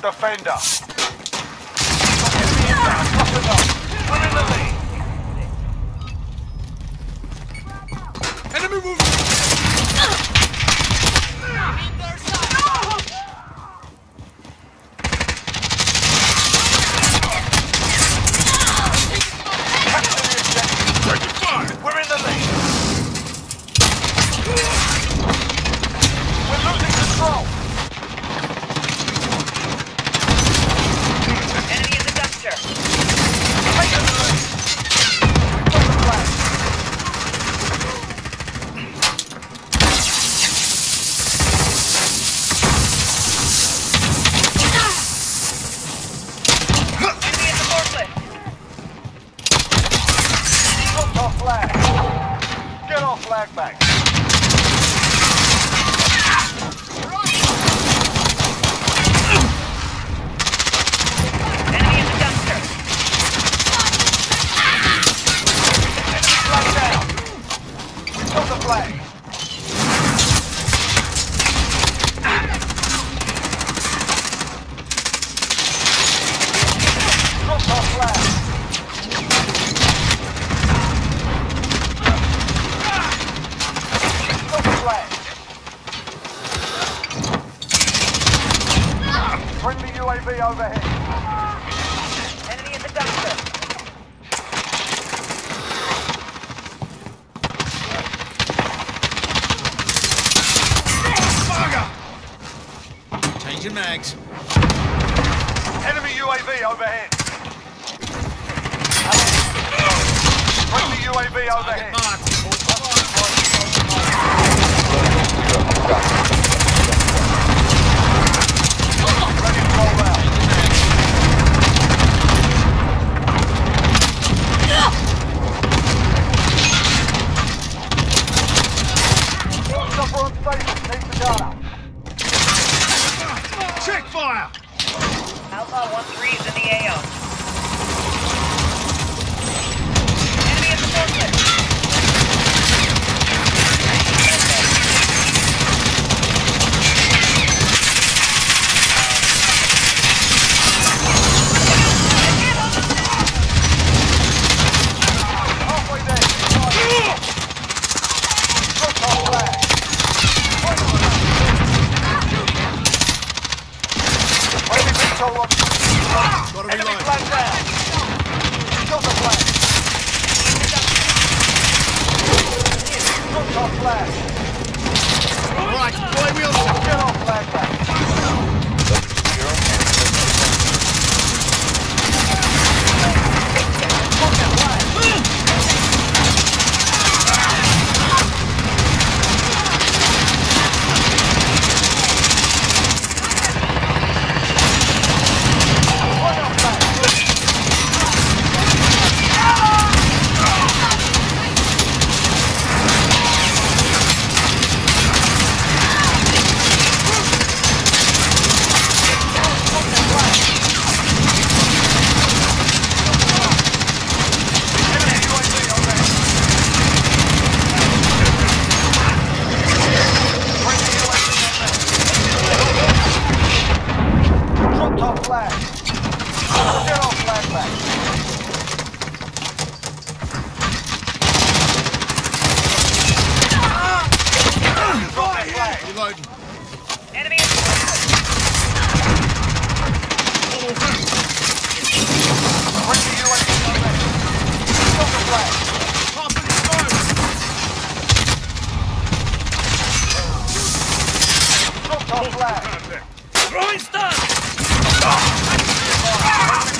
defender. flag. Cross our flag. Friendly UAV overhead. Changing mags. Enemy UAV overhead. Enemy UAV overhead. Marked. fire! Outlaw 1-3 is in the AO. flash. Reloading. Enemy is Bring flag. Tossing the stars. Drop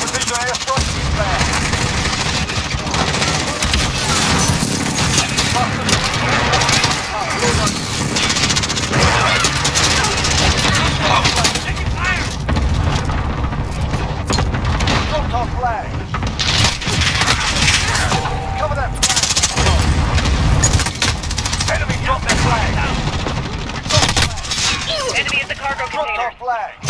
Position airstrike. our flag.